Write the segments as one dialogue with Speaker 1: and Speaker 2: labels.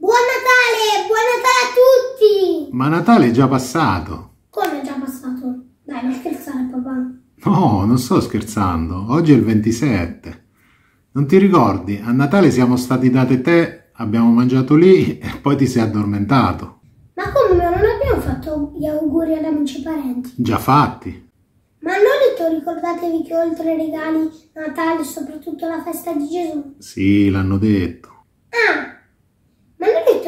Speaker 1: Buon Natale! Buon Natale a tutti!
Speaker 2: Ma Natale è già passato.
Speaker 1: Come è già passato? Dai, non scherzare papà.
Speaker 2: No, non sto scherzando. Oggi è il 27. Non ti ricordi? A Natale siamo stati da te, abbiamo mangiato lì e poi ti sei addormentato.
Speaker 1: Ma come non abbiamo fatto gli auguri agli amici e parenti?
Speaker 2: Già fatti.
Speaker 1: Ma hanno detto ricordatevi che oltre ai regali, Natale, soprattutto la festa di Gesù.
Speaker 2: Sì, l'hanno detto.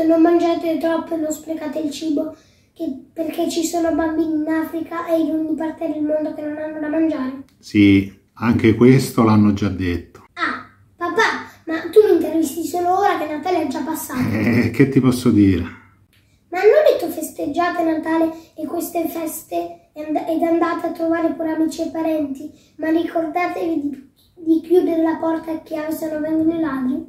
Speaker 1: Detto non mangiate troppo e non sprecate il cibo che- perché ci sono bambini in Africa e in ogni parte del mondo che non hanno da mangiare.
Speaker 2: Sì, anche questo l'hanno già detto.
Speaker 1: Ah, papà, ma tu mi intervisti solo ora che Natale è già passato.
Speaker 2: Eh, che ti posso dire?
Speaker 1: Ma hanno detto festeggiate Natale e queste feste ed andate a trovare pure amici e parenti, ma ricordatevi di, di chiudere la porta a chiave se no vengono i ladri.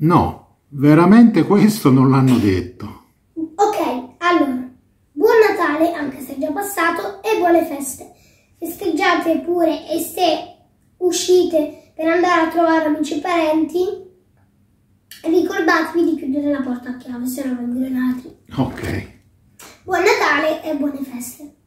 Speaker 2: No, veramente questo non l'hanno detto.
Speaker 1: Ok, allora, buon Natale, anche se è già passato, e buone feste. Festeggiate pure e se uscite per andare a trovare amici e parenti, ricordatevi di chiudere la porta a chiave, se no vengono i ladri.
Speaker 2: Ok.
Speaker 1: Buon Natale e buone feste.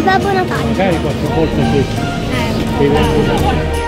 Speaker 1: Di Babbo Natale.
Speaker 3: Magari qualche volta questo.